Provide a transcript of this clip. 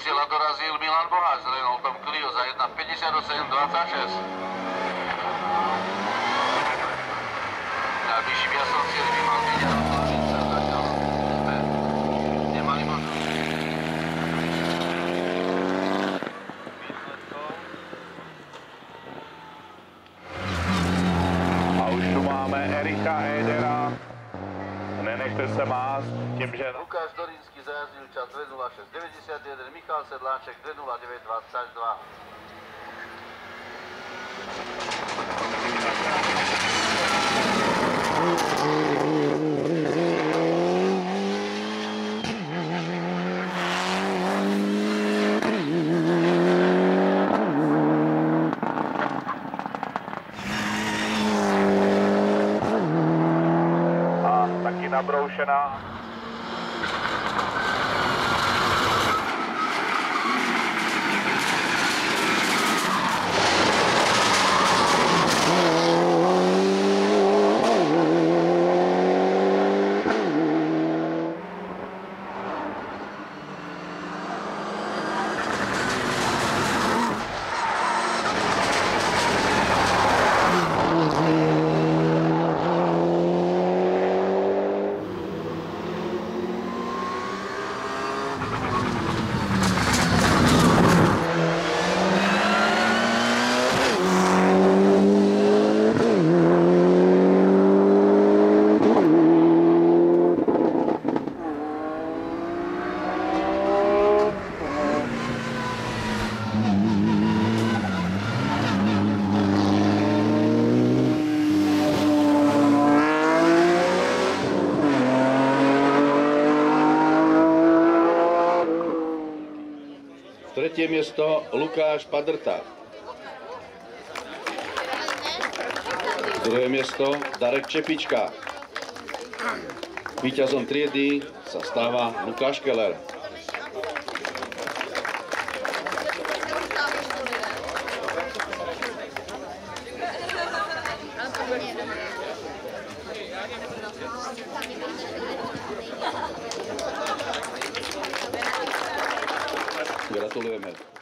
cieľa dorazil Milan Boháč s Renaultom Clio za 1.58.26. Na vyšším jasnom cieli by mal byť Jaro Slavica, zatiaľ sme. A už tu máme Erika Edera. Nenechte se mást tím, že Lukáš Dorínsky zajazdil čas 2.06.91, Michal Sedláček 2.09.22. a taky Tretie miesto Lukáš Padrta. Druhé miesto Darek Čepička. Výťazom triedy sa stáva Lukáš Keller. Absolutamente.